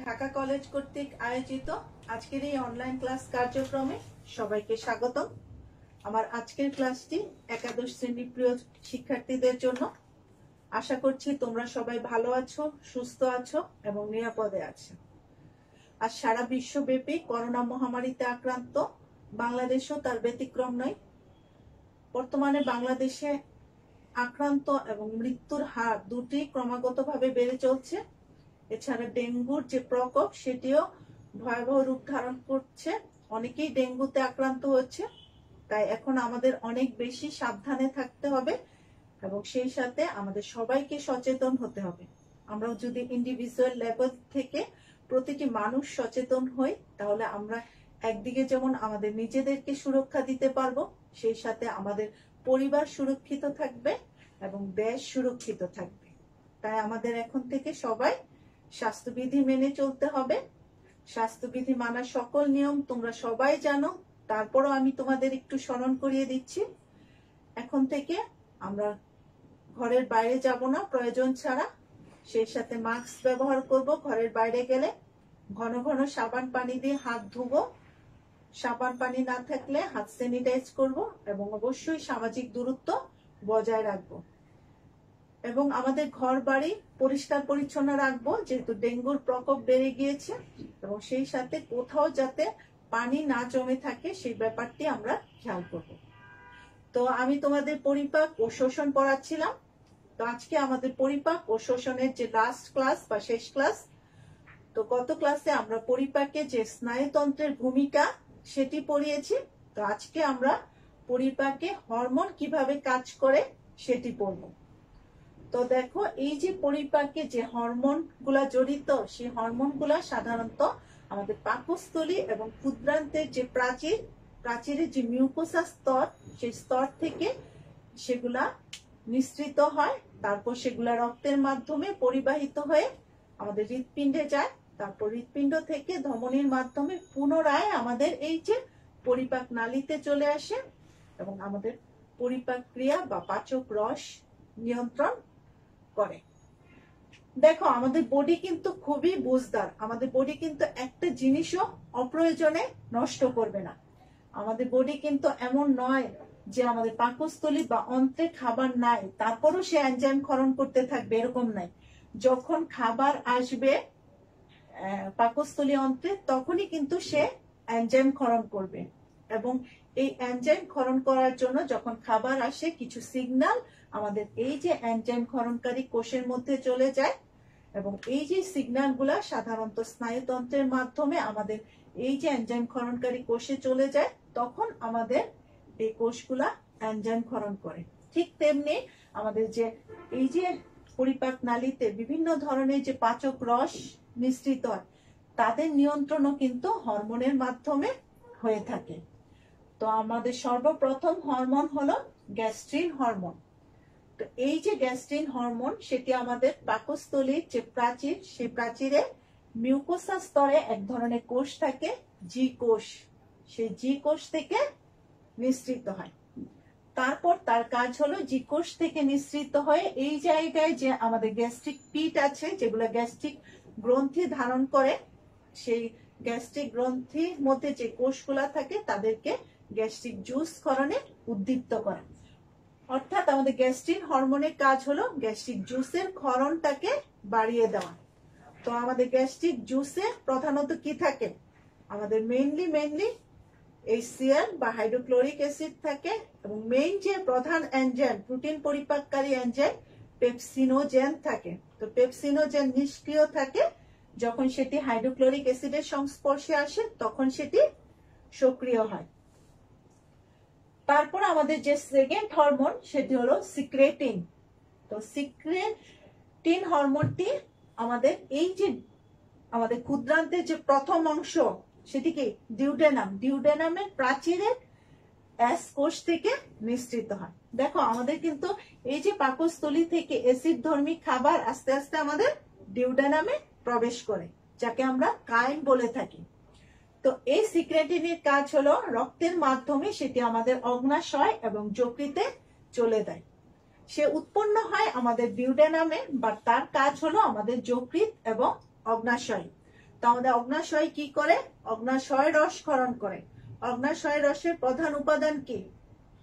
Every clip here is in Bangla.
ঢাকা কলেজ কর্তৃক আয়োজিত আজকের এই অনলাইন ক্লাস কার্যক্রমে সবাইকে স্বাগত আমার আজকের ক্লাসটি একাদশ শ্রেণির প্রিয় শিক্ষার্থীদের জন্য। আশা করছি তোমরা সবাই ভালো আছো, সুস্থ আছো এবং নিরাপদে আছো। আর সারা বিশ্বব্যাপী করোনা মহামারীতে আক্রান্ত বাংলাদেশও তার ব্যতিক্রম নয়। বর্তমানে বাংলাদেশে আক্রান্ত এবং মৃত্যুর হার দুটি ক্রমাগতভাবে বেড়ে চলছে। এছাড়া ডেঙ্গুর যে প্রকোপ, সেটিও ভয়াবহ রূপ ধারণ করছে। অনেকেই ডেঙ্গুতে আক্রান্ত হচ্ছে। তাই এখন আমাদের অনেক বেশি সাবধানে থাকতে হবে এবং সেই সাথে আমাদের সবাইকে সচেতন হতে হবে। আমরা যদি ইন্ডিভিজুয়াল লেভেল থেকে প্রতিটি মানুষ সচেতন হই, তাহলে আমরা একদিকে যেমন আমাদের নিজেদেরকে সুরক্ষা দিতে পারব, সেই সাথে আমাদের পরিবার সুরক্ষিত থাকবে এবং দেশ সুরক্ষিত থাকবে। তাই আমাদের এখন থেকে সবাই স্বাস্থ্যবিধি মেনে চলতে হবে। স্বাস্থ্যবিধি মানার সকল নিয়ম তোমরা সবাই জানো। তারপরও আমি তোমাদের একটু স্মরণ করিয়ে দিচ্ছি। এখন থেকে আমরা ঘরের বাইরে যাব না, প্রয়োজন ছাড়া। সেই সাথে মাস্ক ব্যবহার করব, ঘরের বাইরে গেলে। ঘন ঘন সাবান পানি দিয়ে হাত ধুবো। সাবান পানি না থাকলে হাত স্যানিটাইজ করব এবং অবশ্যই সামাজিক দূরত্ব বজায় রাখব। এবং আমাদের ঘর বাড়ি পরিষ্কার পরিচ্ছন্ন রাখব, যেহেতু ডেঙ্গুর প্রকোপ বেড়ে গিয়েছে এবং সেই সাথে কোথাও যাতে পানি না জমে থাকে, সেই ব্যাপারটি আমরা খেয়াল করব। তো আমি তোমাদের পরিপাক ও শোষণ পড়াচ্ছিলাম। তো আজকে আমাদের পরিপাক ও শোষণের যে লাস্ট ক্লাস বা শেষ ক্লাস তো গত ক্লাসে আমরা পরিপাকে যে স্নায়ুতন্ত্রের ভূমিকা সেটি পড়িয়েছি। তো আজকে আমরা পরিপাকে হরমোন কীভাবে কাজ করে সেটি পড়ব। তো দেখো, এই যে পরিপাকে যে হরমোনগুলা জড়িত, সেই হরমোনগুলা সাধারণত আমাদের পাকস্থলী এবং ক্ষুদ্রান্তের যে প্রাচীর প্রাচীরের যে মিউকোসা স্তর, সেই স্তর থেকে সেগুলা নিঃসৃত হয়। তারপর সেগুলা রক্তের মাধ্যমে পরিবাহিত হয়ে আমাদের হৃৎপিণ্ডে যায়। তারপর হৃৎপিণ্ড থেকে ধমনির মাধ্যমে পুনরায় আমাদের এই যে পরিপাক নালীতে চলে আসে এবং আমাদের পরিপাক ক্রিয়া বা পাচক রস নিয়ন্ত্রণ করে। দেখো, আমাদের বডি কিন্তু খুবই বুঝদার। আমাদের বডি কিন্তু একটা জিনিসও অপ্রয়োজনে নষ্ট করবে না। আমাদের বডি কিন্তু এমন নয় যে আমাদের পাকস্থলী বা অন্ত্রে খাবার নাই, তারপরও সে এনজাইম ক্ষরণ করতে থাকবে, এরকম নাই যখন খাবার আসবে পাকস্থলী অন্ত্রে, তখনই কিন্তু সে এনজাইম ক্ষরণ করবে। এবং এই এনজাইম ক্ষরণ করার জন্য যখন খাবার আসে, কিছু সিগন্যাল আমাদের এই যে এনজাইম ক্ষরণকারী কোষের মধ্যে চলে যায় এবং এই যে সিগন্যালগুলা সাধারণত স্নায়ুতন্ত্রের মাধ্যমে আমাদের এই যে এনজাইম ক্ষরণকারী কোষে চলে যায়, তখন আমাদের এই কোষগুলা এনজাইম ক্ষরণ করে। ঠিক তেমনি আমাদের যে এই যে পরিপাক নালীতে বিভিন্ন ধরনের যে পাচক রস মিশ্রিত হয়, তাদের নিয়ন্ত্রণও কিন্তু হরমোনের মাধ্যমে হয়ে থাকে। তো আমাদের সর্বপ্রথম হরমোন হলো গ্যাস্ট্রিন হরমোন। তো এই যে গ্যাস্ট্রিন হরমোন, সেটি আমাদের পাকস্থলীর যে প্রাচীর, সেই প্রাচীরে মিউকোসা স্তরে এক ধরনের কোষ থাকে জি কোষ। সেই জি কোষ থেকে নিঃসৃত হয়। তারপর তার কাজ হলো জি কোষ থেকে নিঃসৃত হয়ে এই জায়গায় যে আমাদের গ্যাস্ট্রিক পিট আছে, যেগুলো গ্যাস্ট্রিক গ্রন্থি ধারণ করে, সেই গ্যাস্ট্রিক গ্রন্থির মধ্যে যে কোষগুলা থাকে, তাদেরকে গ্যাস্ট্রিক জুস করণে উদ্দীপ্ত করে। অর্থাৎ আমাদের গ্যাস্ট্রিন হরমোনের কাজ হলো গ্যাস্ট্রিক জুসের ক্ষরণটাকে বাড়িয়ে দেওয়া। তো আমাদের গ্যাস্ট্রিক জুসে প্রধানত কি থাকে? আমাদের মেইনলি মেইনলি এই সিয়াল বা হাইড্রোক্লোরিক অ্যাসিড থাকে এবং মেইন যে প্রধান এনজাইম প্রোটিন পরিপাককারী এনজাইম পেপসিনোজেন থাকে। তো পেপসিনোজেন নিষ্ক্রিয় থাকে যখন সেটি হাইড্রোক্লোরিক অ্যাসিডের সংস্পর্শে আসে, তখন সেটি সক্রিয় হয়। তারপর আমাদের যে সেকেন্ড হরমোন সেটি হলো সিক্রেটিন তো সিক্রেটিন হরমোনটি আমাদের এই যে, আমাদের ক্ষুদ্রান্তের যে প্রথম অংশ, সেটিকে ডিউডেনাম ডিউডেনামের প্রাচীরের অ্যাস কোষ থেকে নিঃসৃত হয়। দেখো, আমাদের কিন্তু এই যে পাকস্থলী থেকে অ্যাসিড ধর্মী খাবার আস্তে আস্তে আমাদের ডিউডেনামে প্রবেশ করে, যাকে আমরা কাইম বলে থাকি। তো এই সিক্রেটিনের কাজ হলো রক্তের মাধ্যমে সেটি আমাদের অগ্নাশয় এবং যকৃতে চলে দেয় সে উৎপন্ন হয় আমাদের ডিউডেনামে বা তার কাজ হলো আমাদের যকৃত এবং অগ্নাশয়। তো আমাদের অগ্নাশয় কি করে? অগ্নাশয় রস ক্ষরণ করে। অগ্নাশয় রসের প্রধান উপাদান কি?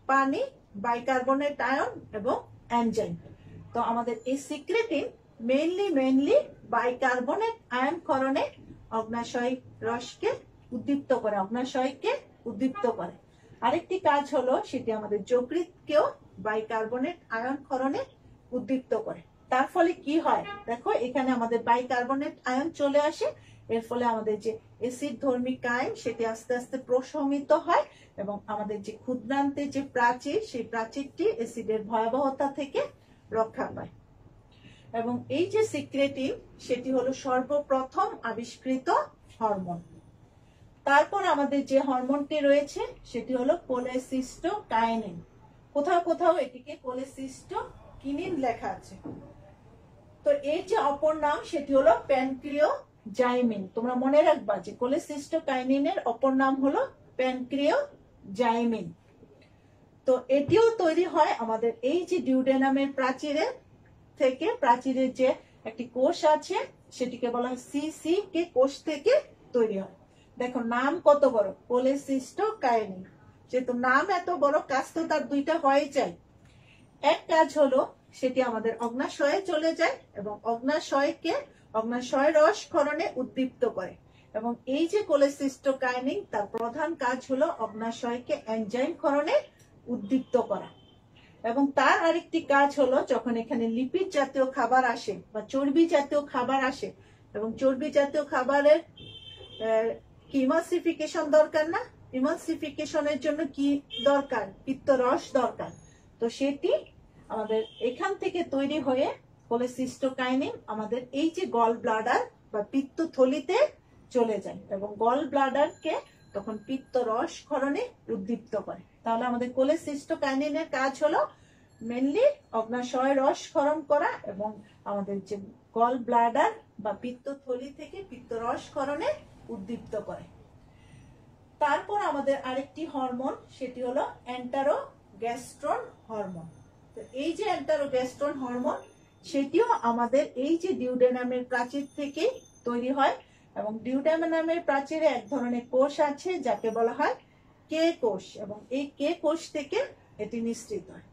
পানি, বাইকার্বনেট আয়ন এবং এনজাইম তো আমাদের এই secretin mainly mainly bicarbonate ion ক্ষরণে অগ্নাশয় রসকে উদ্দীপ্ত করে অগ্নাশয়কে উদ্দীপ্ত করে। আরেকটি কাজ হলো সেটি আমাদের যকৃতকেও বাইকার্বনেট আয়ন ক্ষরণে উদ্দীপ্ত করে। তার ফলে কি হয়? দেখো, এখানে আমাদের বাইকার্বনেট আয়ন চলে আসে। এর ফলে আমাদের যে এসিড ধর্মিক আয়ন, সেটি আস্তে আস্তে প্রশমিত হয় এবং আমাদের যে ক্ষুদ্রান্তের যে প্রাচীর, সেই প্রাচীরটি এসিডের ভয়াবহতা থেকে রক্ষা পায়। এবং এই যে সিক্রেটিভ, সেটি হলো সর্বপ্রথম আবিষ্কৃত হরমোন। তারপর আমাদের যে হরমোনটি রয়েছে, সেটি হলো কোলেসিস্টো কাইনিন কোথাও কোথাও এটিকে কোলেসিস্টো কিনিন লেখা আছে। তো এর যে অপর নাম, সেটি হলো প্যানক্রিও জাইমিন তোমরা মনে রাখবা যে কোলেসিস্টো কাইনিনের অপর নাম হলো প্যানক্রিও জাইমিন তো এটিও তৈরি হয় আমাদের এই যে ডিউডেনামের প্রাচীরের থেকে। প্রাচীরের যে একটি কোষ আছে, সেটিকে বলা হয় সি সি কে কোষ থেকে তৈরি হয়। দেখো, নাম কত বড়? কোলেসিস্টো কাইনিন যেহেতু নাম এত বড়, কাজ তো তার দুইটা হয়ে যায়। এক কাজ হলো, সেটি আমাদের অগ্নাশয়ে চলে যায় এবং অগ্নাশয়কে, অগ্নাশয় রস ক্ষরণে উদ্দীপ্ত করে। এবং এই যে কোলেসিস্টোকাইনিন তার প্রধান কাজ হলো অগ্নাশয়কে এনজাইম ক্ষরণে উদ্দীপ্ত করা। এবং তার আরেকটি কাজ হলো, যখন এখানে লিপিড জাতীয় খাবার আসে বা চর্বি জাতীয় খাবার আসে, এবং চর্বি জাতীয় খাবারের কি দরকার না? ইমাসিফিকেশনের জন্য কি দরকার? পিত্তরস দরকার। তো সেটি আমাদের এখান থেকে তৈরি হয়ে কোলেসিস্টোকাইনিন আমাদের এই যে গল ব্লাডার বা পিত্ত থলিতে চলে যায় এবং গল ব্লাডারকে তখন পিত্ত রস ক্ষরণে উদ্দীপ্ত করে। তাহলে আমাদের কোলেসিস্টোকাইনিনের কাজ হলো মেনলি অগ্নাশয় রস ক্ষরণ করা এবং আমাদের যে গল ব্লাডার বা পিত্ত থলি থেকে পিত্ত রস ক্ষরণে উদ্দীপ্ত করে। তারপর আমাদের আরেকটি হরমোন, সেটি হলো অ্যান্টারো গ্যাস্ট্রন হরমোন। তো এই যে অ্যান্টারোগ্যাস্ট্রন হরমোন, সেটিও আমাদের এই যে ডিউডেনামের প্রাচীর থেকে তৈরি হয় এবং ডিউডেনামের প্রাচীরে এক ধরনের কোষ আছে, যাকে বলা হয় কে কোষ এবং এই কে কোষ থেকে এটি নিঃসৃত হয়।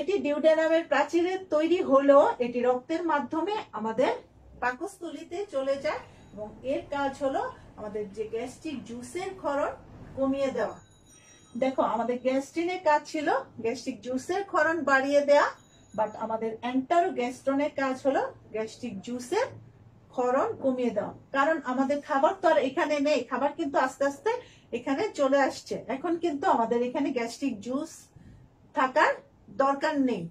এটি ডিউডেনামের প্রাচীরে তৈরি হলেও এটি রক্তের মাধ্যমে আমাদের পাকস্থলিতে চলে যায়। এবং এর কাজ হলো আমাদের যে গ্যাস্ট্রিক জুসের ক্ষরণ কমিয়ে দেওয়া। দেখো, আমাদের গ্যাস্ট্রিনের কাজ ছিল গ্যাস্ট্রিক জুসের ক্ষরণ বাড়িয়ে দেয়া বাট আমাদের অ্যান্টারো গ্যাস্ট্রনের কাজ হলো গ্যাস্ট্রিক জুসের ক্ষরণ কমিয়ে দেওয়া। কারণ আমাদের খাবার তো আর এখানে নেই, খাবার কিন্তু আস্তে আস্তে এখানে চলে আসছে। এখন কিন্তু আমাদের এখানে গ্যাস্ট্রিক জুস থাকার দরকার নেই।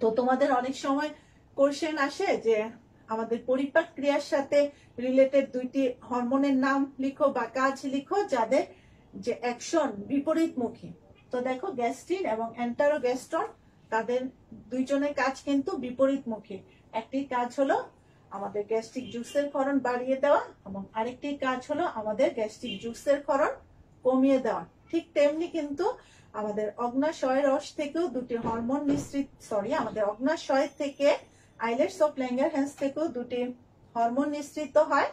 তো তোমাদের অনেক সময় কোশ্চেন আসে যে আমাদের পরিপাক ক্রিয়ার সাথে রিলেটেড দুইটি হরমোনের নাম লিখো বা কাজ লিখো যাদের যে অ্যাকশন বিপরীতমুখী। তো দেখো গ্যাস্ট্রিন এবং অ্যান্টারো অ্যান্টারোগ্যাস্ট্রন তাদের দুইজনের কাজ কিন্তু বিপরীতমুখী। একটি কাজ হলো আমাদের গ্যাস্ট্রিক জুসের ক্ষরণ বাড়িয়ে দেওয়া এবং আরেকটি কাজ হলো আমাদের গ্যাস্ট্রিক জুসের ক্ষরণ কমিয়ে দেওয়া। ঠিক তেমনি কিন্তু আমাদের অগ্নাশয় রস থেকেও দুটি হরমোন নিঃসৃত সরি আমাদের অগ্নাশয় থেকে আইলেটস অফ ল্যাঙ্গারহ্যান্স থেকেও দুটি হরমোন নিঃসৃত হয়।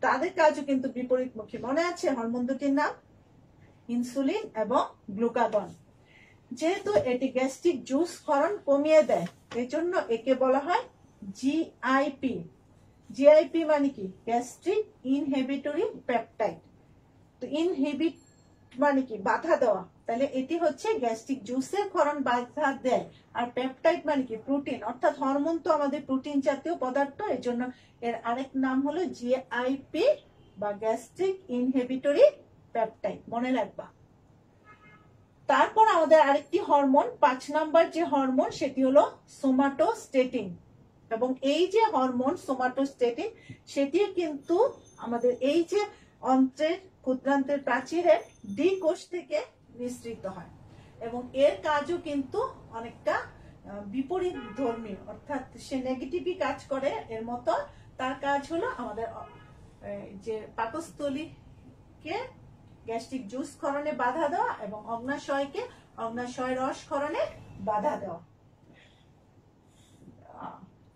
তাদের কাজও কিন্তু বিপরীত বিপরীতমুখী। মনে আছে হরমোন দুটির নাম? ইনসুলিন এবং গ্লুকাগন। যেহেতু এটি গ্যাস্ট্রিক জুস ক্ষরণ কমিয়ে দেয় এই জন্য একে বলা হয় জিআইপি জিআইপি মানে কি? Gastric inhibitory peptide. তো ইনহিবিট মানে কি? বাধা দেওয়া। তাহলে এটি হচ্ছে গ্যাস্ট্রিক জুসের ক্ষরণ বাধা দেয়। আর পেপটাইড মানে কি? প্রোটিন। অর্থাৎ হরমোন তো আমাদের প্রোটিন জাতীয় পদার্থ এর জন্য এর আরেক নাম হলো জিআইপি বা গ্যাস্ট্রিক ইনহেবিটরি পেপটাইড। মনে রাখবা। তারপর আমাদের আরেকটি হরমোন, পাঁচ নাম্বার যে হরমোন, সেটি হলো সোমাটোস্টেটিন। এবং এই যে হরমোন, সোমাটোস্টেটিন সেটি কিন্তু আমাদের এই যে অন্ত্রের, ক্ষুদ্রান্তের প্রাচীরের ডি কোষ থেকে নিঃসৃত হয়। এবং এর কাজও কিন্তু অনেকটা বিপরীত ধর্মী অর্থাৎ সে নেগেটিভই কাজ করে, এর মতো তার কাজ হলো আমাদের যে পাকস্থলীকে গ্যাস্ট্রিক জুস ক্ষরণে বাধা দেওয়া এবং অগ্নাশয়কে, অগ্নাশয় রস ক্ষরণে বাধা দেওয়া।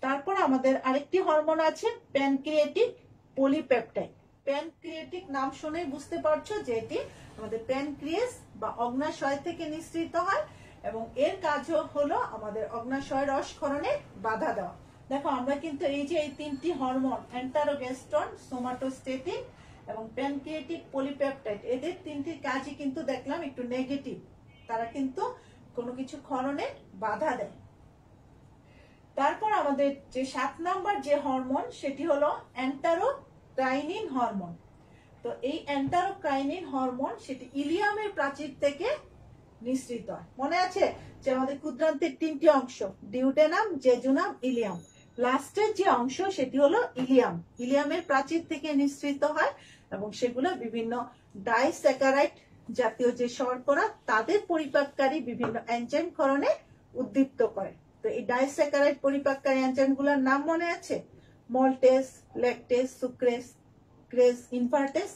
তারপর আমাদের আরেকটি হরমোন আছে প্যানক্রিয়েটিক পলিপেপটাইড প্যানক্রিয়েটিক নাম শুনেই বুঝতে পারছ যে এটি আমাদের প্যানক্রিয়াস বা অগ্নাশয় থেকে নিঃসৃত হয় এবং এর কাজ হলো আমাদের অগ্নাশয় রসক্ষরণে বাধা দেওয়া। দেখো, আমরা কিন্তু এই যে এই তিনটি হরমোন অ্যান্টারোগেস্ট্রন সোমাটোস্টেটিন এবং প্যানক্রিয়েটিক পলিপেপটাইড, এদের তিনটি কাজই কিন্তু দেখলাম একটু নেগেটিভ তারা কিন্তু কোনো কিছু ক্ষরণে বাধা দেয়। তারপর আমাদের যে সাত নাম্বার যে হরমোন, সেটি হলো অ্যান্টারোক্রাইনিন হরমোন তো এই অ্যান্টারোক্রাইনিন হরমোন সেটি ইলিয়ামের প্রাচীর থেকে নিঃসৃত হয়। মনে আছে যে আমাদের ক্ষুদ্রান্তের তিনটি অংশ, ডিউটেনাম, জেজুনাম, ইলিয়াম। লাস্টের যে অংশ সেটি হলো ইলিয়াম। ইলিয়ামের প্রাচীর থেকে নিঃসৃত হয় এবং সেগুলো বিভিন্ন ডাইস্যাকারাইট জাতীয় যে শর্করা, তাদের পরিপাককারী বিভিন্ন এনজাইম ক্ষরণে উদ্দীপ্ত করে। তো এই ডাইস্যাকারাইট পরিপাককারী এনজাইম নাম মনে আছে? মল্টেস, ল্যাকটেস, সুক্রেস, ক্রেস, ইনফার্টেস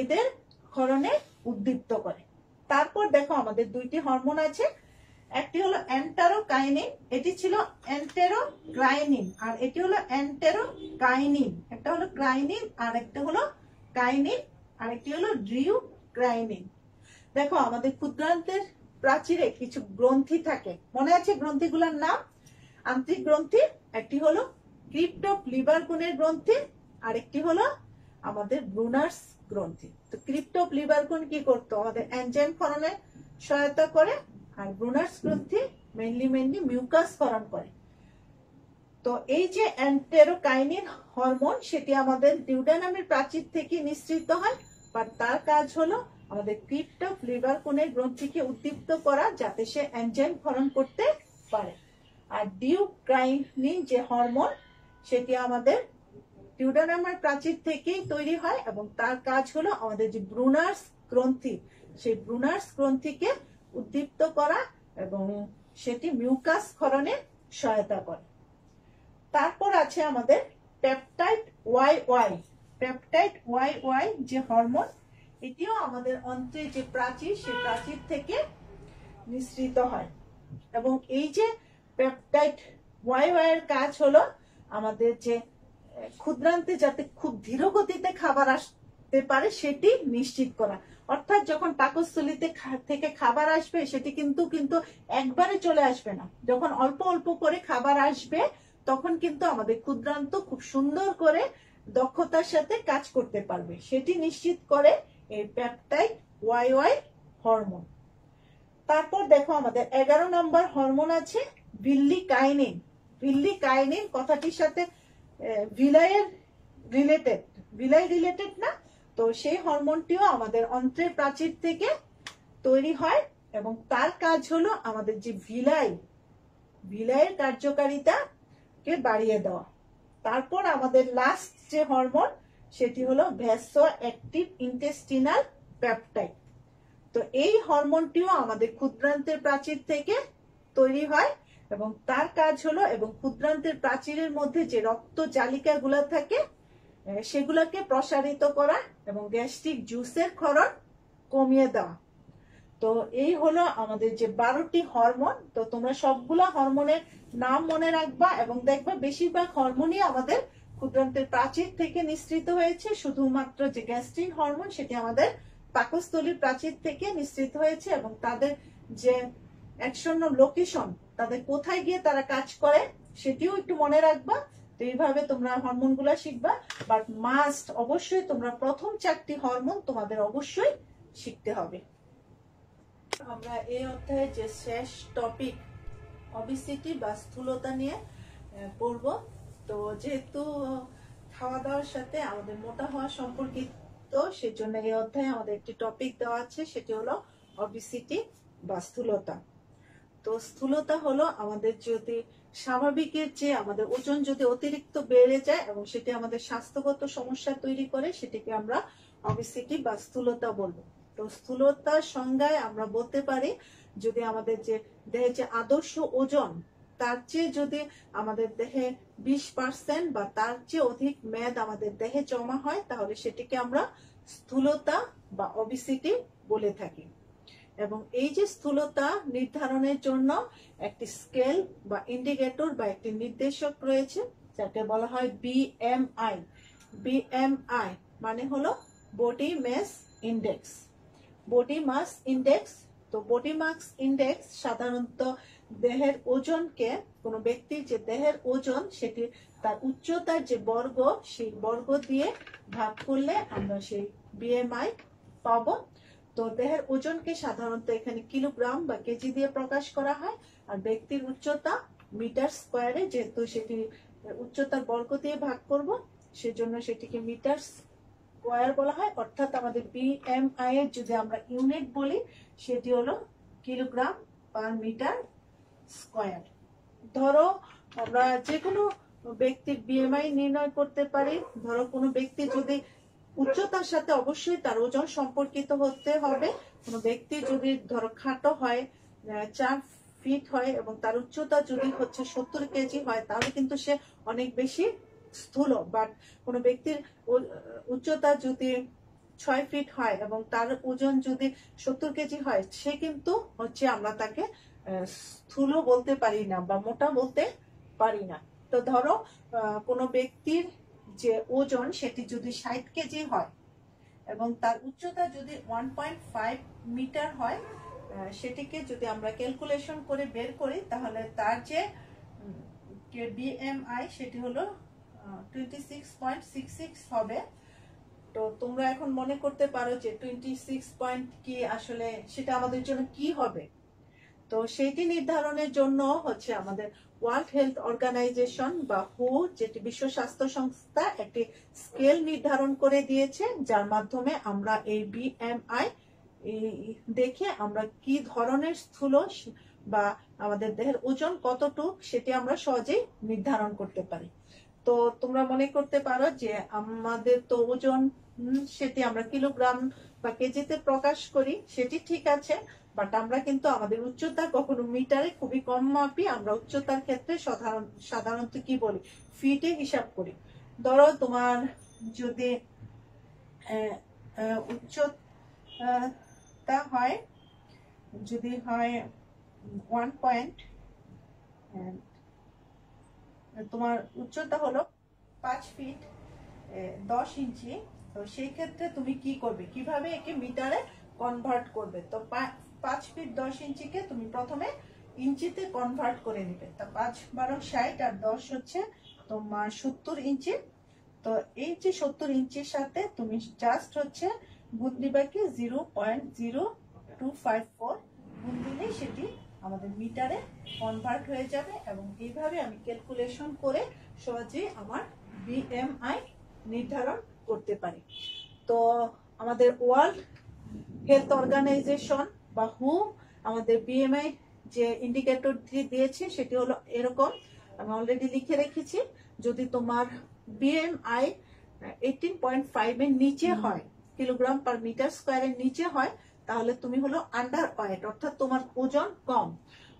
এদের ক্ষরণে উদ্দীপ্ত করে। তারপর দেখো আমাদের দুইটি হরমোন আছে। একটি হলো অ্যান্টারোকাইনিন, এটি ছিল অ্যান্টেরোক্রাইনিন আর এটি হলো অ্যান্টেরোকাইনিন। একটা হলো ক্রাইনিন, আর একটা হলো কাইনিন, আর একটি হলো ড্রিউ ক্রাইনিন দেখো আমাদের ক্ষুদ্রান্তের প্রাচীরে কিছু গ্রন্থি থাকে। মনে আছে গ্রন্থিগুলোর নাম? আন্তরিক গ্রন্থি, একটি হলো ক্রিপ্টপ লিভার কোণের গ্রন্থি, আরেকটি হলো আমাদের ব্রুনার্স গ্রন্থি। তো ক্রিপ্টপ লিভার কোণ কি করতো? আমাদের এনজাইম ফলনে সহায়তা করে আর ব্রুনার্স গ্রন্থি মেনলি মেনলি মিউকাস করণ করে। তো এই যে অ্যান্টেরোকাইনিন হরমোন সেটি আমাদের ডিউডানামের প্রাচীর থেকে নিঃসৃত হয় বা তার কাজ হলো আমাদের ক্রিপ্টপ লিভার কোণের গ্রন্থিকে উদ্দীপ্ত করা, যাতে সে এনজাইম ক্ষরণ করতে পারে। আর ডিউক্রাইনিন যে হরমোন সেটি আমাদের টিউডানামার প্রাচীর থেকেই তৈরি হয় এবং তার কাজ হলো আমাদের যে ব্রুনার্স গ্রন্থি, সেই ব্রুনার্স গ্রন্থিকে উদ্দীপ্ত করা এবং সেটি মিউকাস ক্ষরণে সহায়তা করে। তারপর আছে আমাদের peptide Y Y. Peptide Y Y যে হরমোন, এটিও আমাদের অন্ত্রে যে প্রাচীর, সেই প্রাচীর থেকে নিঃসৃত হয়। এবং এই যে পেপটাইড ওয়াই ওয়াই এর কাজ হলো আমাদের যে ক্ষুদ্রান্তে যাতে খুব ধীর গতিতে খাবার আসতে পারে, সেটি নিশ্চিত করা। অর্থাৎ যখন পাকস্থলিতে থেকে খাবার আসবে, সেটি কিন্তু কিন্তু একবারে চলে আসবে না। যখন অল্প অল্প করে খাবার আসবে, তখন কিন্তু আমাদের ক্ষুদ্রান্ত খুব সুন্দর করে দক্ষতার সাথে কাজ করতে পারবে। সেটি নিশ্চিত করে এই প্যাপটাইড ওয়াই ওয়াই হরমোন। তারপর দেখো আমাদের এগারো নম্বর হরমোন আছে ভিল্লি কাইনিন ভিল্লি কাইনিন কথাটির সাথে ভিলাইয়ের রিলেটেড ভিলাই রিলেটেড না, তো সেই হরমোনটিও আমাদের অন্ত্রের প্রাচীর থেকে তৈরি হয় এবং তার কাজ হলো আমাদের যে ভিলাই ভিলাইয়ের কার্যকারিতা কে বাড়িয়ে দেওয়া। তারপর আমাদের লাস্ট যে হরমোন, সেটি হলো ভ্যাসো অ্যাক্টিভ ইন্টেস্টিনাল প্যাপটাইড তো এই হরমোনটিও আমাদের ক্ষুদ্রান্তের প্রাচীর থেকে তৈরি হয়। এবং তার কাজ হলো এবং ক্ষুদ্রান্তের প্রাচীরের মধ্যে যে রক্ত জালিকা গুলা থাকে সেগুলোকে প্রসারিত করা এবং গ্যাস্ট্রিক জুসের খরণ কমিয়ে দেওয়া। তো এই হলো আমাদের যে বারোটি হরমোন। তো তোমরা সবগুলা হরমোনের নাম মনে রাখবা এবং দেখবা বেশিরভাগ হরমোনই আমাদের ক্ষুদ্রান্তের প্রাচীর থেকে নিঃসৃত হয়েছে। শুধুমাত্র যে গ্যাস্ট্রিক হরমোন সেটি আমাদের পাকস্থলীর প্রাচীর থেকে নিঃসৃত হয়েছে এবং তাদের যে অ্যাকশন লোকেশন তাদের কোথায় গিয়ে তারা কাজ করে, সেটিও একটু মনে রাখবা। তো এইভাবে তোমরা হরমোনগুলা শিখবা। বাট মাস্ট অবশ্যই তোমরা প্রথম চারটি হরমোন তোমাদের অবশ্যই শিখতে হবে। আমরা এই অধ্যায়ে যে শেষ টপিক অবিসিটি বা স্থূলতা নিয়ে পড়ব। তো যেহেতু খাওয়া দাওয়ার সাথে আমাদের মোটা হওয়া সম্পর্কিত, সেজন্য এই অধ্যায়ে আমাদের একটি টপিক দেওয়া আছে, সেটি হলো অবিসিটি বা স্থূলতা। তো স্থূলতা হলো আমাদের যদি স্বাভাবিকের চেয়ে আমাদের ওজন যদি অতিরিক্ত বেড়ে যায় এবং সেটি আমাদের স্বাস্থ্যগত সমস্যা তৈরি করে, সেটিকে আমরা অবিসিটি বা স্থূলতা বলব। তো স্থূলতার সংজ্ঞায় আমরা বলতে পারি, যদি আমাদের যে দেহে যে আদর্শ ওজন, তার চেয়ে যদি আমাদের দেহে বিশ পার্সেন্ট বা তার চেয়ে অধিক মেদ আমাদের দেহে জমা হয়, তাহলে সেটিকে আমরা স্থূলতা বা অবিসিটি বলে থাকি। এবং এই যে স্থূলতা নির্ধারণের জন্য একটি স্কেল বা ইন্ডিকেটর বা একটি নির্দেশক রয়েছে, যাকে বলা হয় বিএমআই বিএমআই মানে হলো body mass index body mass index তো বডি মাস ইন্ডেক্স সাধারণত দেহের ওজনকে, কোনো ব্যক্তির যে দেহের ওজন, সেটি তার উচ্চতার যে বর্গ, সেই বর্গ দিয়ে ভাগ করলে আমরা সেই বিএমআই পাবো। তো দেহের ওজনকে সাধারণত এখানে কিলোগ্রাম বা কেজি দিয়ে প্রকাশ করা হয়। আর ব্যক্তির উচ্চতা মিটার স্কোয়ারে, যেহেতু সেটি উচ্চতার বর্গ দিয়ে ভাগ করব, সেজন্য সেটিকে মিটার স্কোয়ার বলা হয়। অর্থাৎ আমাদের বিএমআই এর যদি আমরা ইউনিট বলি, সেটি হলো কিলোগ্রাম পার মিটার স্কোয়ার। ধরো আমরা যে কোনো ব্যক্তির বিএমআই নির্ণয় করতে পারি। ধরো কোনো ব্যক্তি যদি উচ্চতার সাথে অবশ্যই তার ওজন সম্পর্কিত হতে হবে। কোনো ব্যক্তি যদি ধরো খাটো হয় চার ফিট হয় এবং তার উচ্চতা যদি হচ্ছে সত্তর কেজি হয়, তাহলে কিন্তু সে অনেক বেশি স্থূল। বাট কোনো ব্যক্তির উচ্চতা যদি ছয় ফিট হয় এবং তার ওজন যদি সত্তর কেজি হয়, সে কিন্তু হচ্ছে আমরা তাকে স্থূল বলতে পারি না বা মোটা বলতে পারি না। তো ধরো কোনো ব্যক্তির যে ওজন সেটি যদি ষাট কেজি হয় এবং তার উচ্চতা যদি ওয়ান পয়েন্ট ফাইভ মিটার হয় সেটিকে যদি আমরা ক্যালকুলেশন করে বের করি, তাহলে তার যে বিএমআই সেটি হলো twenty six point six six হবে। তো তোমরা এখন মনে করতে পারো যে টোয়েন্টি সিক্স পয়েন্ট কি আসলে সেটা আমাদের জন্য কি হবে? তো সেইটি নির্ধারণের জন্য হচ্ছে আমাদের ওয়ার্ল্ড হেলথ অর্গানাইজেশন বা হু যেটি বিশ্ব স্বাস্থ্য সংস্থা, একটি স্কেল নির্ধারণ করে দিয়েছে, যার মাধ্যমে আমরা এই বিএমআই দেখে আমরা কি ধরনের স্থূল বা আমাদের দেহের ওজন কতটুক, সেটি আমরা সহজেই নির্ধারণ করতে পারি। তো তোমরা মনে করতে পারো যে আমাদের তো ওজন সেটি আমরা কিলোগ্রাম বা কেজিতে প্রকাশ করি, সেটি ঠিক আছে বাট আমরা কিন্তু আমাদের উচ্চতা কখনো মিটারে খুবই কম মাপি, আমরা উচ্চতার ক্ষেত্রে সাধারণ, সাধারণত কি বলি, ফিটে হিসাব করি। ধরো তোমার যদি উচ্চতা হয়, যদি হয় ওয়ান পয়েন্ট তোমার উচ্চতা হলো পাঁচ ফিট দশ ইঞ্চি তো সেই ক্ষেত্রে তুমি কি করবে? কীভাবে একে মিটারে কনভার্ট করবে? তো পাঁচ ফিট দশ ইঞ্চিকে তুমি প্রথমে ইঞ্চিতে কনভার্ট করে নিবে। তা পাঁচ বারো ষাট আর দশ হচ্ছে তোমার সত্তর ইঞ্চি। তো এই যে সত্তর ইঞ্চির সাথে তুমি জাস্ট হচ্ছে গুণ দিবা কি zero point zero two five four গুণ দিলেই সেটি আমাদের মিটারে কনভার্ট হয়ে যাবে এবং এইভাবে আমি ক্যালকুলেশন করে সহজেই আমার বিএমআই নির্ধারণ করতে পারি। তো আমাদের ওয়ার্ল্ড হেলথ অর্গানাইজেশন বা হু আমাদের বিএমআই যে ইন্ডিকেটরটি দিয়েছে সেটি হলো এরকম। আমি অলরেডি লিখে রেখেছি যদি তোমার বিএমআই এইটিন পয়েন্ট ফাইভ এর নিচে হয় কিলোগ্রাম পার মিটার স্কোয়ারের নিচে হয় তাহলে তুমি হলো আন্ডার ওয়েট অর্থাৎ তোমার ওজন কম।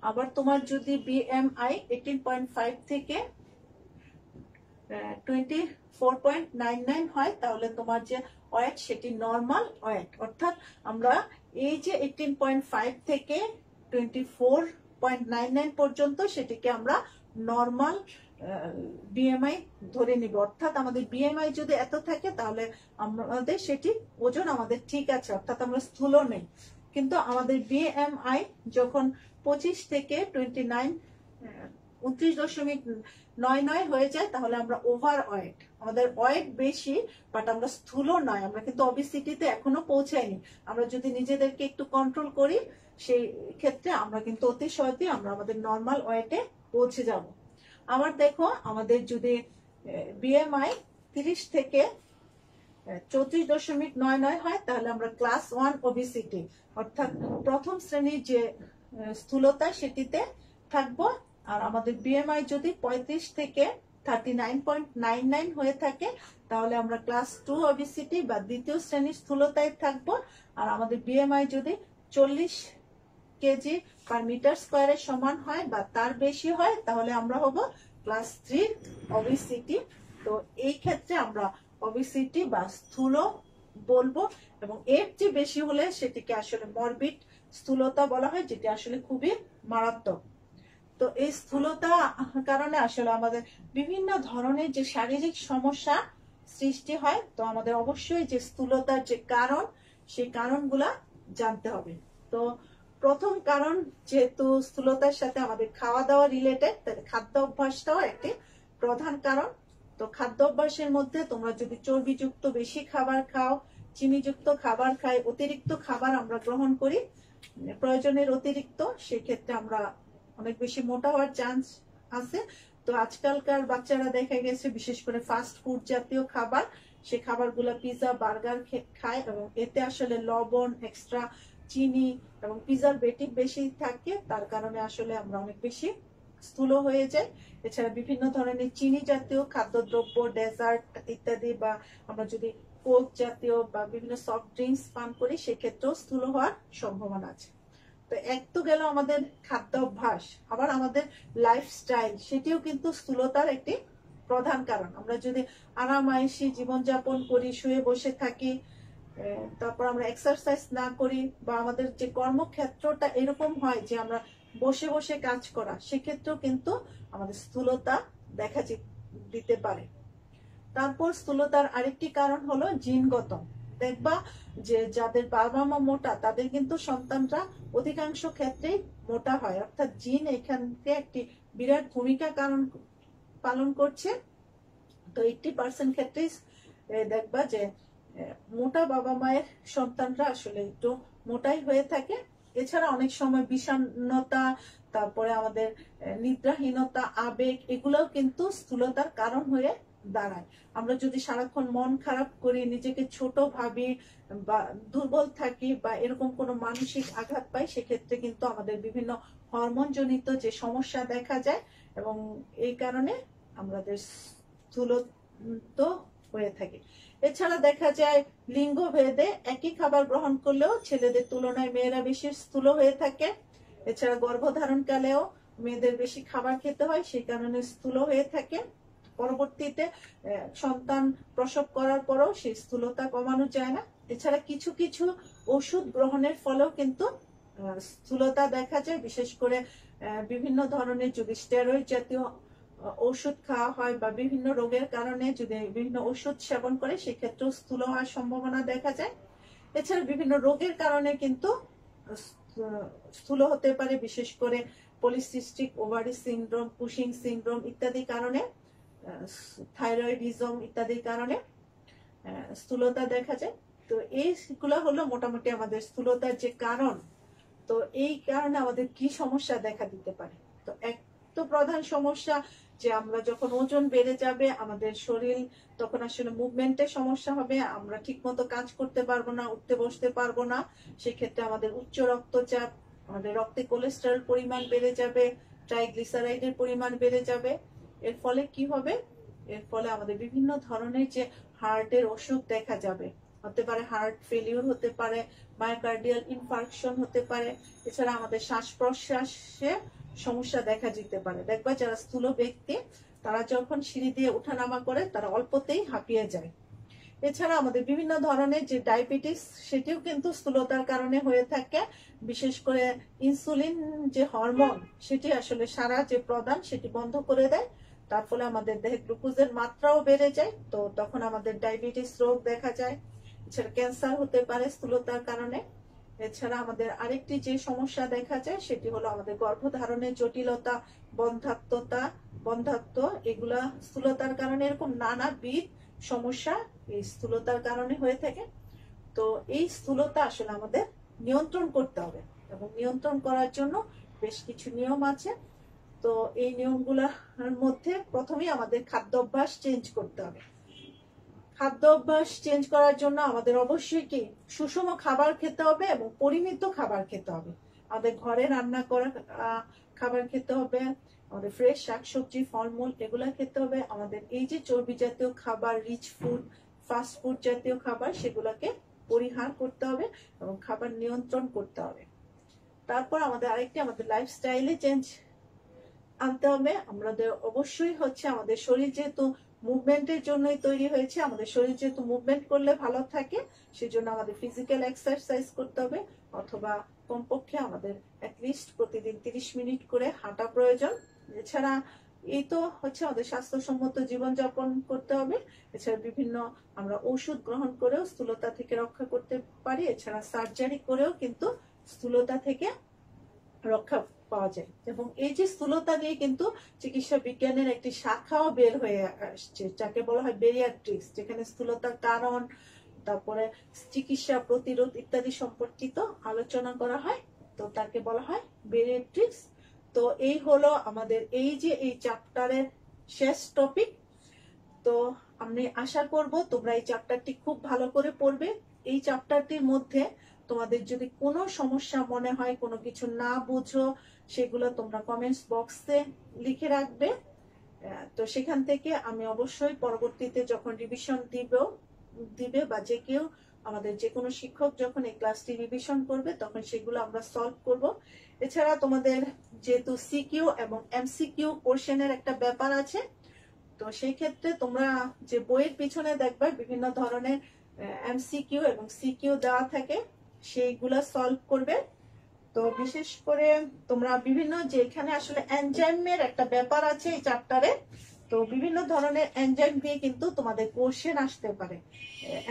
আবার তোমার যদি বিএমআই এইটিন পয়েন্ট ফাইভ থেকে twenty four point nine nine হয়, তাহলে তোমার যে ওয়েট সেটি নর্মাল ওয়েট। অর্থাৎ আমরা এই যে এইটিন পয়েন্ট ফাইভ থেকে twenty four point nine nine পর্যন্ত সেটিকে আমরা নর্মাল বিএমআই ধরে নিব। অর্থাৎ আমাদের বিএমআই যদি এত থাকে, তাহলে আমাদের সেটি ওজন আমাদের ঠিক আছে, অর্থাৎ আমরা স্থূল নেই। কিন্তু আমাদের বিএমআই যখন পঁচিশ থেকে টোয়েন্টি নাইন উনত্রিশ দশমিক নয় নয় হয়ে যায়, তাহলে আমরা ওভার ওয়েট আমাদের ওয়েট বেশি বাট আমরা স্থূল নয়। আমরা কিন্তু অবিসিটিতে এখনও পৌঁছাইনি। আমরা যদি নিজেদেরকে একটু কন্ট্রোল করি, সেই ক্ষেত্রে আমরা কিন্তু অতি সহজেই আমরা আমাদের নর্মাল ওয়েটে পৌঁছে যাব। আবার দেখো, আমাদের যদি বিএমআই তিরিশ থেকে চৌত্রিশ দশমিক নয় নয় হয়, তাহলে আমরা ক্লাস ওয়ান ওবিসিটি অর্থাৎ প্রথম শ্রেণির যে স্থূলতা, সেটিতে থাকব। আর আমাদের বিএমআই যদি পঁয়ত্রিশ থেকে thirty nine point nine nine হয়ে থাকে, তাহলে আমরা ক্লাস টু ওবিসিটি বা দ্বিতীয় শ্রেণির স্থূলতায় থাকব। আর আমাদের বিএমআই যদি চল্লিশ কেজি পার মিটার স্কোয়ারের সমান হয় বা তার বেশি হয়, তাহলে আমরা হব ক্লাস থ্রি ওবিসিটি তো এই ক্ষেত্রে আমরা ওবিসিটি বা স্থূল বলব, এবং এর চেয়ে বেশি হলে সেটিকে আসলে মরবিট স্থূলতা বলা হয়, যেটি আসলে খুবই মারাত্মক। তো এই স্থূলতা কারণে আসলে আমাদের বিভিন্ন ধরনের যে শারীরিক সমস্যা সৃষ্টি হয়, তো আমাদের অবশ্যই যে স্থূলতার যে কারণ, সেই কারণগুলা জানতে হবে। তো প্রথম কারণ যেহেতু স্থূলতার সাথে আমাদের খাওয়া দাওয়া রিলেটেড তাহলে খাদ্য অভ্যাসটাও একটি প্রধান কারণ। তো খাদ্য অভ্যাসের মধ্যে তোমরা যদি চর্বিযুক্ত বেশি খাবার খাও, চিনিযুক্ত খাবার খাই, অতিরিক্ত খাবার আমরা গ্রহণ করি, প্রয়োজনের অতিরিক্ত, সেক্ষেত্রে আমরা অনেক বেশি মোটা হওয়ার চান্স আছে। তো আজকালকার বাচ্চারা দেখা গেছে, বিশেষ করে ফাস্ট ফুড জাতীয় খাবার, সে খাবারগুলো পিৎজা বার্গার খায় এবং এতে আসলে লবণ এক্সট্রা চিনি এবং পিৎজার বেটি বেশি থাকে, তার কারণে আসলে আমরা অনেক বেশি স্থূল হয়ে যাই। এছাড়া বিভিন্ন ধরনের চিনি জাতীয় খাদ্যদ্রব্য ডেজার্ট ইত্যাদি বা আমরা যদি কোক জাতীয় বা বিভিন্ন সফট ড্রিঙ্কস পান করি, সেক্ষেত্রেও স্থূল হওয়ার সম্ভাবনা আছে। তো এক তো গেল আমাদের খাদ্য অভ্যাস, আবার আমাদের লাইফস্টাইল সেটিও কিন্তু স্থূলতার একটি প্রধান কারণ। আমরা যদি আরামায়েশি জীবনযাপন করি, শুয়ে বসে থাকি তারপর আমরা এক্সারসাইজ না করি, বা আমাদের যে কর্মক্ষেত্রটা এরকম হয় যে আমরা বসে বসে কাজ করা, সেক্ষেত্রেও কিন্তু আমাদের স্থূলতা দেখা দিতে পারে। তারপর স্থূলতার আরেকটি কারণ হলো জিনগত। দেখবা যে যাদের বাবা মা মোটা, তাদের কিন্তু সন্তানরা অধিকাংশ ক্ষেত্রেই মোটা হয়। অর্থাৎ জিন এখানকে একটি বিরাট ভূমিকা কারণ, পালন করছে। তো এইটটি পার্সেন্ট ক্ষেত্রেই দেখবা যে মোটা বাবা মায়ের সন্তানরা আসলে একটু মোটাই হয়ে থাকে। এছাড়া অনেক সময় বিষণ্নতা তারপরে আমাদের নিদ্রাহীনতা, আবেগ, এগুলোও কিন্তু স্থূলতার কারণ হয়ে দাঁড়ায়। আমরা যদি সারাক্ষণ মন খারাপ করি, নিজেকে ছোট ভাবি বা দুর্বল থাকি বা এরকম কোনো মানসিক আঘাত পাই, সেক্ষেত্রে কিন্তু আমাদের বিভিন্ন হরমোন জনিত যে সমস্যা দেখা যায় এবং এই কারণে আমাদের স্থূল হয়ে থাকে। এছাড়া দেখা যায় লিঙ্গ ভেদে একই খাবার গ্রহণ করলেও ছেলেদের তুলনায় মেয়েরা বেশি স্থূল হয়ে থাকে। এছাড়া গর্ভধারণকালেও মেয়েদের বেশি খাবার খেতে হয়, সেই কারণে স্থূল হয়ে থাকে। পরবর্তীতে সন্তান প্রসব করার পরও সেই স্থূলতা কমানো যায় না। এছাড়া কিছু কিছু ওষুধ গ্রহণের ফলেও কিন্তু স্থূলতা দেখা যায়। বিশেষ করে বিভিন্ন ধরনের যদি স্টেরয়েড জাতীয় ওষুধ খাওয়া হয় বা বিভিন্ন রোগের কারণে যদি বিভিন্ন ওষুধ সেবন করে, সেক্ষেত্রেও স্থূল হওয়ার সম্ভাবনা দেখা যায়। এছাড়া বিভিন্ন রোগের কারণে কিন্তু স্থূল হতে পারে। বিশেষ করে polycystic ovary syndrome Cushing syndrome ইত্যাদি কারণে থাইরয়েডিজম ইত্যাদির কারণে স্থূলতা দেখা যায়। তো এইগুলো হলো মোটামুটি আমাদের স্থূলতার যে কারণ, তো এই কারণে আমাদের কি সমস্যা দেখা দিতে পারে? তো এক তো প্রধান সমস্যা যে আমরা যখন ওজন বেড়ে যাবে, আমাদের শরীর তখন আসলে মুভমেন্টের সমস্যা হবে, আমরা ঠিকমতো কাজ করতে পারব না, উঠতে বসতে পারব না, সেক্ষেত্রে আমাদের উচ্চ রক্তচাপ, আমাদের রক্তে কোলেস্টেরল পরিমাণ বেড়ে যাবে ট্রাইগ্লিসারাইডের পরিমাণ বেড়ে যাবে। এর ফলে কি হবে? এর ফলে আমাদের বিভিন্ন ধরনের যে হার্টের অসুখ দেখা যাবে। হতে পারে হার্ট ফেলিওর হতে পারে, মায়োকার্ডিয়াল ইনফার্কশন হতে পারে, এছাড়া আমাদের শ্বাস প্রশ্বাসে সমস্যা দেখা যেতে পারে। দেখবা যারা স্থূল ব্যক্তি, তারা যখন সিঁড়ি দিয়ে ওঠানামা করে, তারা অল্পতেই হাঁপিয়ে যায়। এছাড়া আমাদের বিভিন্ন ধরনের যে ডায়াবেটিস, সেটিও কিন্তু স্থূলতার কারণে হয়ে থাকে। বিশেষ করে ইনসুলিন যে হরমোন, সেটি আসলে সারা যে প্রদান, সেটি বন্ধ করে দেয়। তার ফলে আমাদের দেহে গ্লুকোজের মাত্রাও বেড়ে যায়। তো তখন আমাদের ডায়াবেটিস রোগ দেখা যায়, এছাড়া ক্যান্সার হতে পারে স্থূলতার কারণে। এছাড়া আমাদের আরেকটি যে সমস্যা দেখা যায়, সেটি হলো আমাদের গর্ভধারণের জটিলতা বন্ধাত্মতা বন্ধাত্ম এগুলা স্থূলতার কারণে এরকম নানাবিধ সমস্যা এই স্থূলতার কারণে হয়ে থাকে। তো এই স্থূলতা আসলে আমাদের নিয়ন্ত্রণ করতে হবে এবং নিয়ন্ত্রণ করার জন্য বেশ কিছু নিয়ম আছে। তো এই নিয়মগুলোর মধ্যে প্রথমেই আমাদের খাদ্য অভ্যাস চেঞ্জ করতে হবে। খাদ্য অভ্যাস চেঞ্জ করার জন্য আমাদের অবশ্যই কি সুষম খাবার খেতে হবে এবং পরিমিত খাবার খেতে হবে। আমাদের ঘরে রান্না করা খাবার খেতে হবে, আমাদের ফ্রেশ শাকসবজি, ফলমূল এগুলা খেতে হবে। আমাদের এই যে চর্বি জাতীয় খাবার রিচ ফুড ফাস্ট ফুড জাতীয় খাবার, সেগুলোকে পরিহার করতে হবে এবং খাবার নিয়ন্ত্রণ করতে হবে। তারপর আমাদের আরেকটি, আমাদের লাইফস্টাইলে চেঞ্জ আনতে হবে। আমাদের অবশ্যই হচ্ছে আমাদের শরীর যেহেতু মুভমেন্টের জন্যই তৈরি হয়েছে, আমাদের শরীর যেহেতু মুভমেন্ট করলে ভালো থাকে, সেজন্য আমাদের ফিজিক্যাল এক্সারসাইজ করতে হবে অথবা কমপক্ষে আমাদের অ্যাটলিস্ট প্রতিদিন তিরিশ মিনিট করে হাঁটা প্রয়োজন। এছাড়া এই তো হচ্ছে আমাদের স্বাস্থ্যসম্মত জীবনযাপন করতে হবে। এছাড়া বিভিন্ন আমরা ওষুধ গ্রহণ করেও স্থূলতা থেকে রক্ষা করতে পারি। এছাড়া সার্জারি করেও কিন্তু স্থূলতা থেকে রক্ষা পাওয়া যায়। এবং এই যে স্থূলতা নিয়ে কিন্তু চিকিৎসা বিজ্ঞানের একটি শাখাও বের হয়ে আসছে, যাকে বলা হয় বেরিয়াট্রিক্স যেখানে স্থূলতার কারণ, তারপরে চিকিৎসা প্রতিরোধ ইত্যাদি সম্পর্কিত আলোচনা করা হয়। তো তাকে বলা হয় বেরিয়াট্রিক্স তো এই হলো আমাদের এই যে এই চ্যাপ্টারের শেষ টপিক তো আমি আশা করব তোমরা এই চ্যাপ্টারটি খুব ভালো করে পড়বে। এই চ্যাপ্টারটির মধ্যে তোমাদের যদি কোনো সমস্যা মনে হয়, কোনো কিছু না বুঝো, সেগুলো তোমরা কমেন্টস বক্সে লিখে রাখবে। তো সেখান থেকে আমি অবশ্যই পরবর্তীতে যখন রিভিশন দিব, দিবে বা যে কেউ আমাদের যে কোনো শিক্ষক যখন এই ক্লাসটি রিভিশন করবে, তখন সেগুলো আমরা সলভ করব। এছাড়া তোমাদের যেহেতু সিকিউ এবং এমসিকিউ কোশ্চেনের একটা ব্যাপার আছে, তো সেই ক্ষেত্রে তোমরা যে বইয়ের পিছনে দেখবে বিভিন্ন ধরনের এমসিকিউ এবং সিকিউ দেওয়া থাকে। সেইগুলা সলভ করবে। তো বিশেষ করে তোমরা বিভিন্ন যে এখানে আসলে এনজাইমের একটা ব্যাপার আছে এই চ্যাপ্টারে তো বিভিন্ন ধরনের এনজাইম দিয়ে কিন্তু তোমাদের কোশ্চেন আসতে পারে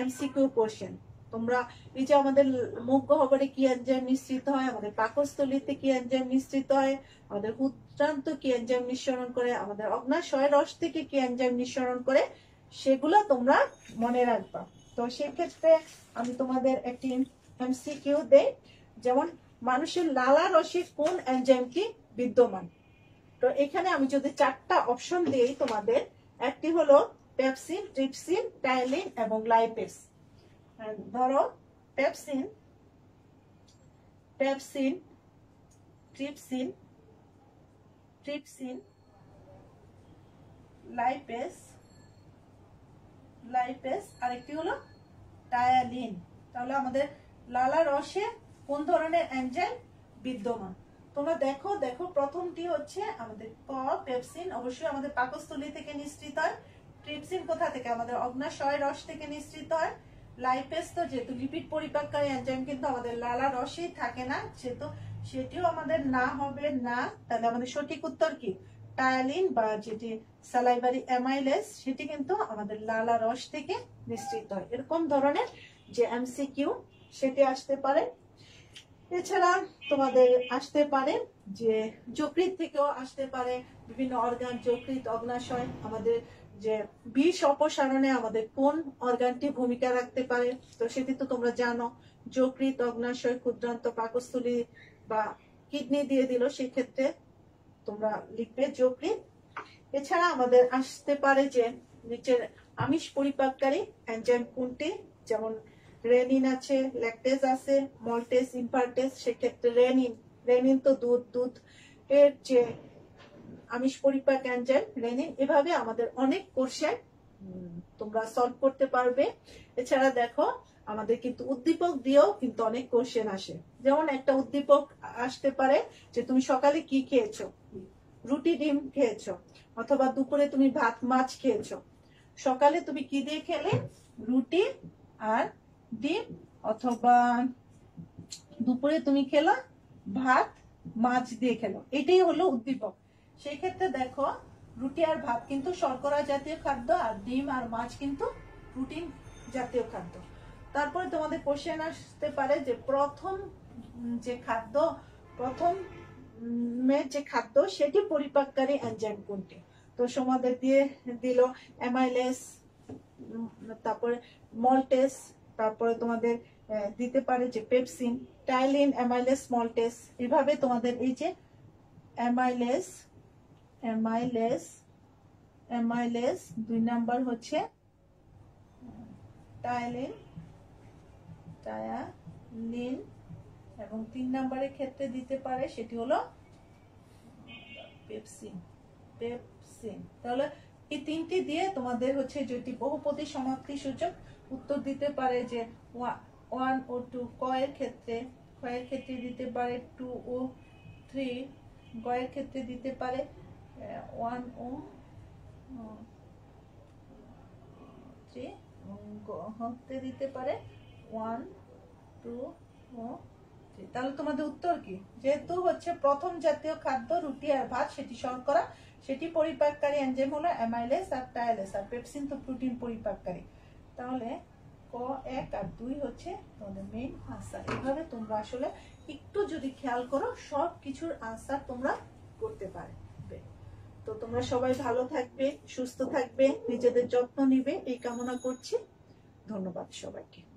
এমসিকিউ কোশ্চেন তোমরা এই যে আমাদের মুখ গহ্বরে কি এনজাইম নিঃসৃত হয়, আমাদের পাকস্থলীতে কি এনজাইম নিঃসৃত হয়, আমাদের উদ্রান্ত কি এনজাইম নিঃসরণ করে, আমাদের অগ্নাশয় রস থেকে কি এনজাইম নিঃসরণ করে, সেগুলো তোমরা মনে রাখবা। তো সেক্ষেত্রে আমি তোমাদের একটি এমসিকিউ দেই যেমন মানুষের লালা রসে কোন এনজাইমটি বিদ্যমান? তো এখানে আমি যদি চারটা অপশন দিই তোমাদের, একটি হলো পেপসিন ট্রিপসিন টাইলিন এবং লাইপেস ধরো pepsin pepsin trypsin trypsin lipase lipase আরেকটি হলো টায়ালিন তাহলে আমাদের লালা রসে কোন ধরনের এনজাইম বিদ্যমান? তোমরা দেখো দেখো, প্রথমটি হচ্ছে আমাদের ক, পেপসিন, অবশ্যই আমাদের পাকস্থলী থেকে নিঃসৃত হয়। ট্রিপসিন কোথা থেকে? আমাদের অগ্নাশয় রস থেকে নিঃসৃত হয়। লাইপেস তো যেহেতু লিপিড পরিপাককারী এনজাইম কিন্তু আমাদের লালা রসেই থাকে না। সেহেতু সেটিও আমাদের না হবে না। তাহলে আমাদের সঠিক উত্তর কি? টায়ালিন বা যেটি সালাইভারি অ্যামাইলেস সেটি কিন্তু আমাদের লালা রস থেকে নিঃসৃত হয়। এরকম ধরনের যে এমসিকিউ সেটি আসতে পারে। এছাড়া তোমাদের আসতে পারে যে যকৃত থেকেও আসতে পারে, বিভিন্ন অর্গান যকৃত অগ্নাশয়, আমাদের যে বিষ অপসারণে আমাদের কোন অর্গানটি ভূমিকা রাখতে পারে, তো সেটি তো তোমরা জানো। যকৃত অগ্নাশয়, ক্ষুদ্রান্ত পাকস্থলী বা কিডনি দিয়ে দিল, সেক্ষেত্রে তোমরা লিখবে যকৃত এছাড়া আমাদের আসতে পারে যে নিচের আমিষ পরিপাককারী এনজাইম কোনটি? যেমন রেনিন আছে, ল্যাকটেজ আছে, মল্টেস ইম্পার্টেস সেক্ষেত্রে রেনিন। রেনিন তো দুধ দুধ এর যে আমিষ পরিপাক এনজাইম রেনিন এভাবে আমাদের অনেক কোর্সে তোমরা সলভ করতে পারবে। এছাড়া দেখো, আমাদের কিন্তু উদ্দীপক দিয়েও কিন্তু অনেক কোশ্চেন আসে। যেমন একটা উদ্দীপক আসতে পারে যে, তুমি সকালে কি খেয়েছো? রুটি, ডিম খেয়েছো, অথবা দুপুরে তুমি ভাত, মাছ খেয়েছো। সকালে তুমি কি দিয়ে খেলে? রুটি আর ডিম অথবা দুপুরে তুমি খেলো, ভাত, মাছ দিয়ে খেলো। এটাই হলো উদ্দীপক। সেই ক্ষেত্রে দেখো, রুটি আর ভাত কিন্তু শর্করা জাতীয় খাদ্য আর ডিম আর মাছ কিন্তু প্রোটিন জাতীয় খাদ্য। তারপরে তোমাদের কোশ্চেন আসতে পারে যে প্রথম যে খাদ্য, প্রথম যে খাদ্য, সেটি পরিপাককারী এনজাইম কোনটি? তো সমাদের দিয়ে দিল অ্যামাইলেস তারপরে মল্টেস তারপরে তোমাদের দিতে পারে যে পেপসিন টাইলিন অ্যামাইলেস মল্টেস এভাবে তোমাদের এই যে অ্যামাইলেস অ্যামাইলেস অ্যামাইলেস দুই নাম্বার হচ্ছে টাইলিন টায়ালিন এবং তিন নাম্বারের ক্ষেত্রে দিতে পারে সেটি হলো পেপসিন পেপসিন। তাহলে এই তিনটি দিয়ে তোমাদের হচ্ছে যেটি বহুপদী সমাপ্তি সূচক উত্তর দিতে পারে যে ওয়ান ও টু কয়ের ক্ষেত্রে ক এর ক্ষেত্রে দিতে পারে টু ও থ্রি গ এর ক্ষেত্রে দিতে পারে ওয়ান ও থ্রি হতে দিতে পারে ওয়ান, টু ও থ্রি তাহলে তোমাদের উত্তর কি? যেহেতু হচ্ছে প্রথম জাতীয় খাদ্য রুটি আর ভাত, সেটি শর্করা, সেটি পরিপাককারী এনজাইম হলো অ্যামাইলেস আর টাইলেস আর পেপসিন তো প্রোটিন পরিপাককারী। তাহলে ক, এক আর দুই হচ্ছে তোমাদের মেইন আনসার এভাবে তোমরা আসলে একটু যদি খেয়াল করো সব কিছুর আনসার তোমরা করতে পারবে। তো তোমরা সবাই ভালো থাকবে, সুস্থ থাকবে, নিজেদের যত্ন নিবে, এই কামনা করছি। ধন্যবাদ সবাইকে।